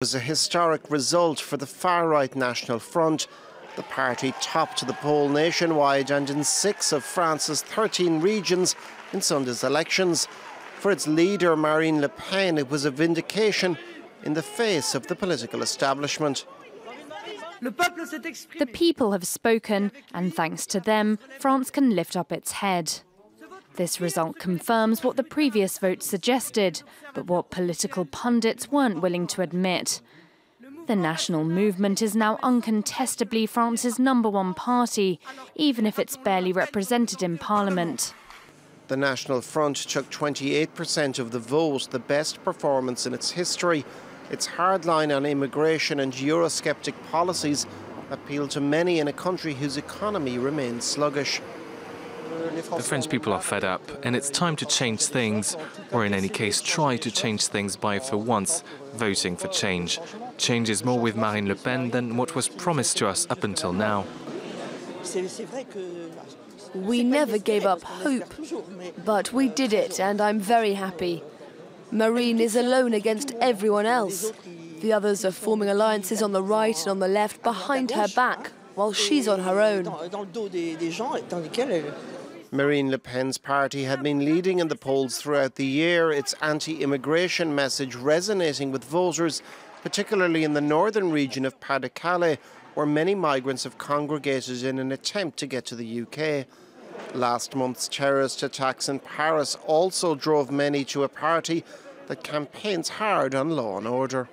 was a historic result for the far-right National Front. The party topped the poll nationwide and in six of France's 13 regions in Sunday's elections. For its leader, Marine Le Pen, it was a vindication in the face of the political establishment. The people have spoken, and thanks to them, France can lift up its head. This result confirms what the previous vote suggested, but what political pundits weren't willing to admit. The national movement is now uncontestably France's number one party, even if it's barely represented in parliament. The National Front took 28% of the vote, the best performance in its history. Its hardline on immigration and Eurosceptic policies appeal to many in a country whose economy remains sluggish. The French people are fed up, and it's time to change things, or in any case, try to change things by, for once, voting for change. Change is more with Marine Le Pen than what was promised to us up until now. We never gave up hope, but we did it, and I'm very happy. Marine is alone against everyone else. The others are forming alliances on the right and on the left behind her back, while she's on her own. Marine Le Pen's party had been leading in the polls throughout the year, its anti immigration message resonating with voters, particularly in the northern region of Pas de Calais, where many migrants have congregated in an attempt to get to the UK. Last month's terrorist attacks in Paris also drove many to a party that campaigns hard on law and order.